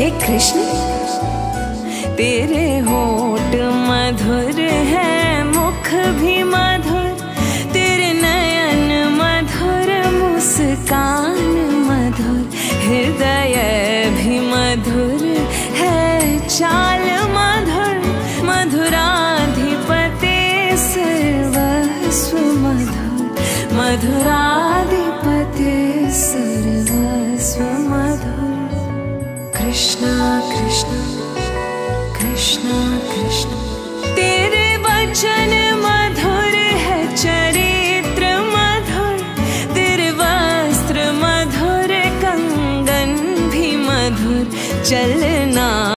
हे कृष्ण, तेरे होठ मधुर है, मुख भी मधुर, तेरे नयन मधुर, मुस्कान मधुर, हृदय भी मधुर है, चाल मधुर, मधुराधिपते सर्वस्व मधुर, मधुराधिपते सर्वस्व कृष्णा कृष्णा तेरे वचन मधुर है, चरित्र मधुर। तेरे वस्त्र मधुर, कंगन भी मधुर। चल